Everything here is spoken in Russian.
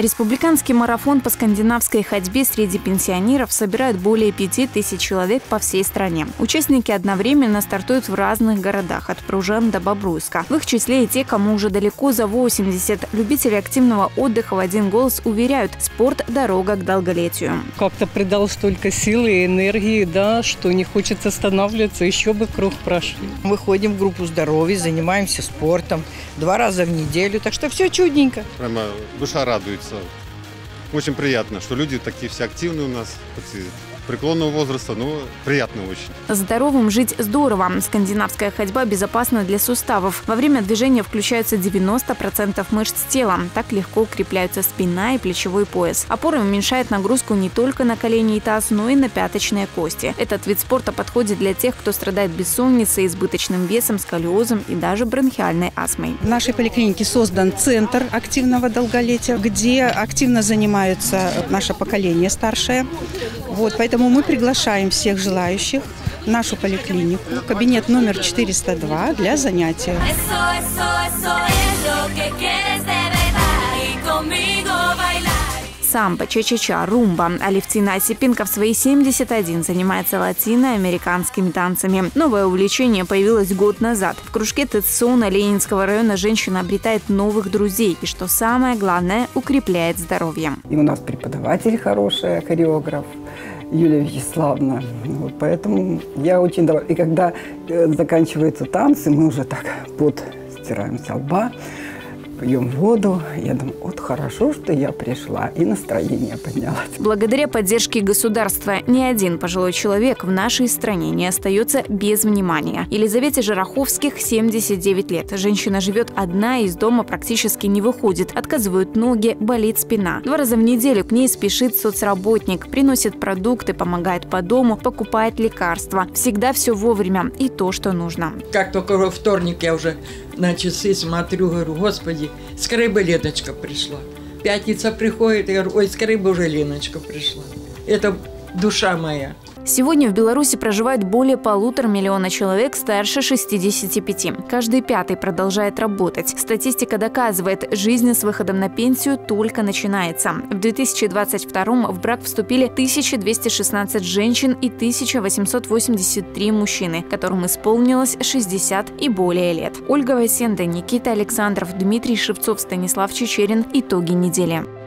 Республиканский марафон по скандинавской ходьбе среди пенсионеров собирает более пяти тысяч человек по всей стране. Участники одновременно стартуют в разных городах, от Пружан до Бобруйска. В их числе и те, кому уже далеко за 80. Любители активного отдыха в один голос уверяют, спорт – дорога к долголетию. Как-то придал столько силы и энергии, да, что не хочется останавливаться, еще бы круг прошли. Мы ходим в группу здоровья, занимаемся спортом два раза в неделю, так что все чудненько. Прямо душа радуется. So Очень приятно, что люди такие все активные у нас, хоть и преклонного возраста, но приятно очень. Здоровым жить здорово. Скандинавская ходьба безопасна для суставов. Во время движения включаются 90% мышц тела. Так легко укрепляются спина и плечевой пояс. Опора уменьшает нагрузку не только на колени и таз, но и на пяточные кости. Этот вид спорта подходит для тех, кто страдает бессонницей, избыточным весом, сколиозом и даже бронхиальной астмой. В нашей поликлинике создан центр активного долголетия, где активно занимаются наше поколение старшее. Вот, поэтому мы приглашаем всех желающих в нашу поликлинику, кабинет номер 402 для занятия. Самбо, ча-ча-ча, румба. Алевтина Осипенко в свои 71 занимается латиноамериканскими танцами. Новое увлечение появилось год назад. В кружке ТЦО Ленинского района женщина обретает новых друзей и, что самое главное, укрепляет здоровье. И у нас преподаватель хороший, хореограф. Юлия Вячеславовна. Вот, поэтому я очень довольна. И когда э, заканчиваются танцы, мы уже так под стираем лба пьем воду. Я думаю, вот хорошо, что я пришла, и настроение поднялось. Благодаря поддержке государства ни один пожилой человек в нашей стране не остается без внимания. Елизавете Жараховских 79 лет. Женщина живет одна, из дома практически не выходит. Отказывают ноги, болит спина. Два раза в неделю к ней спешит соцработник, приносит продукты, помогает по дому, покупает лекарства. Всегда все вовремя и то, что нужно. Как только вторник я уже на часы смотрю, говорю, господи, скорее бы Леночка пришла. Пятница приходит, я говорю, ой, скорее бы уже Леночка пришла. Это душа моя. Сегодня в Беларуси проживает более полутора миллиона человек старше 65. Каждый пятый продолжает работать. Статистика доказывает, жизнь с выходом на пенсию только начинается. В 2022 в брак вступили 1216 женщин и 1883 мужчины, которым исполнилось 60 и более лет. Ольга Васенда, Никита Александров, Дмитрий Шевцов, Станислав Чечерин. Итоги недели.